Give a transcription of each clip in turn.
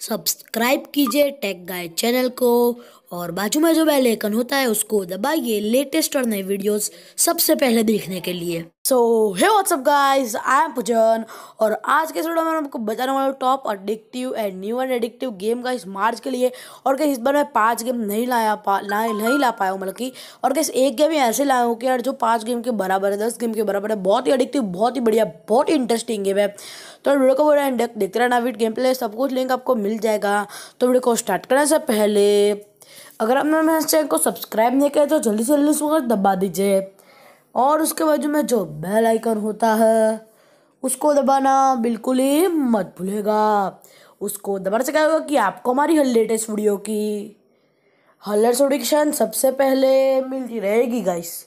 Subscribe कीजिए take गाय channel को, और बाजू में जो बेल आइकन होता है, उसको दबाइए लेटेस्ट और नए वीडियोस सबसे पहले देखने के लिए। So hey whatsapp guys I am Pujan और आज के वीडियो में आपको बताने वाला top addictive and new and addictive game का इस मार्च के लिए। और क्या इस बार मैं पाँच गेम नहीं लाया पा ला, नहीं ला पाया हूँ मतलब कि और कैसे एक गेम ही ऐसे लाया हूँ कि यार जो पाँच गेम के बराबर है दस गेम के बराबर है बहुत ही अडिक्टिव बहुत ही बढ़िया बहुत ही इंटरेस्टिंग गेम है। तो वीडियो को बोला देखते रहना वीडियो गेम प्ले सब कुछ लिंक आपको मिल जाएगा। तो वीडियो को स्टार्ट करने से पहले अगर आपने मेरे चैनल को सब्सक्राइब नहीं किया तो जल्दी से जल्दी उसको दबा दीजिए। और उसके बाजू में जो बेल आइकन होता है, उसको दबाना बिल्कुल ही मत भूलेगा। उसको दबाने से क्या होगा कि आपको हमारी हर लेटेस्ट वीडियो की हर नोटिफिकेशन सबसे पहले मिलती रहेगी गाइस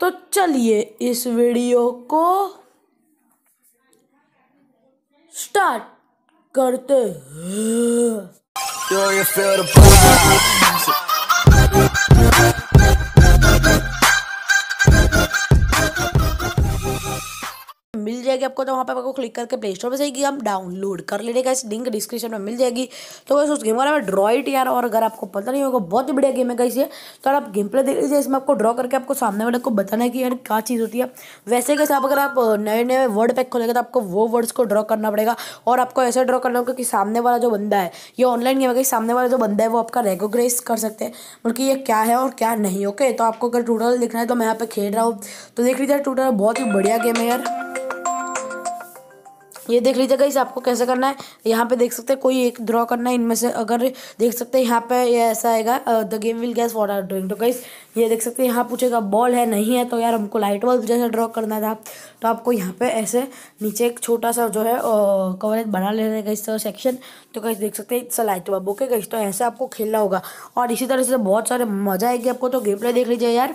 तो चलिए इस वीडियो को स्टार्ट करते हैं। जाएगी आपको तो वहाँ पे आपको क्लिक करके प्ले स्टोर पर जाएगी हम डाउनलोड कर लेने का इस लिंक डिस्क्रिप्शन में मिल जाएगी। तो बस उस गेम का नाम ड्रॉइट यार, और अगर आपको पता नहीं होगा, बहुत ही बढ़िया गेम है कैसे तो आप गेम प्ले देख लीजिए, इसमें आपको ड्रॉ करके आपको सामने वाले को बताना है कि यार क्या चीज़ होती है। वैसे कैसे आप अगर आप नए नए वर्ड पैक खोलेंगे तो आपको वो वर्ड्स को ड्रॉ करना पड़ेगा। और आपको ऐसे ड्रॉ करना होगा कि सामने वाला जो बंदा है, ये ऑनलाइन गेम है सामने वाला जो बंदा है, वो आपका रेगोग्रेस कर सकते हैं। बल्कि ये क्या है और क्या नहीं ओके तो आपको अगर टूटल दिखना है तो मैं यहाँ पे खेल रहा हूँ। तो देख लीजिए टूटल बहुत ही बढ़िया गेम है यार। ये देख लीजिएगा, इसे आपको कैसे करना है। यहाँ पे देख सकते हैं, कोई एक ड्रॉ करना है, इनमें से अगर देख सकते हैं, यहाँ पे ये ऐसा आएगा the game will guess what are drawing तो गाइस ये देख सकते हैं, यहाँ पूछेगा बॉल है, नहीं है तो यार हमको लाइट बल्ब जैसा ड्रॉ करना था। तो आपको यहाँ पे ऐसे नीचे एक छोटा सा जो है कवरेज बना लेने का इस तरह सेक्शन तो कैसे देख सकते हैं it's light bulb okay guys तो ऐसे आपको खेलना होगा। और इसी तरह से बहुत सारे मज़ा आएगी आपको तो गेम प्ले देख लीजिए यार।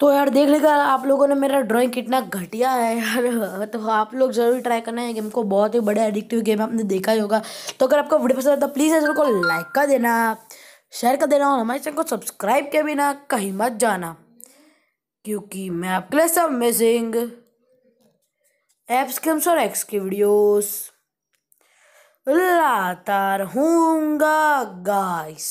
तो यार देख लेगा, आप लोगों ने मेरा ड्राइंग कितना घटिया है यार। तो आप लोग ज़रूर ट्राई करना है गेम को बहुत ही बड़ा एडिक्टिव गेम आपने देखा ही होगा। तो अगर आपको वीडियो पसंद है तो प्लीज़ चैनल को लाइक कर देना शेयर कर देना और हमारे चैनल को सब्सक्राइब किया बिना कहीं मत जाना, क्योंकि मैं आपके लिए सब अमेजिंग एप्स गेम्स और एक्स की वीडियोस लाता रहूँगा guys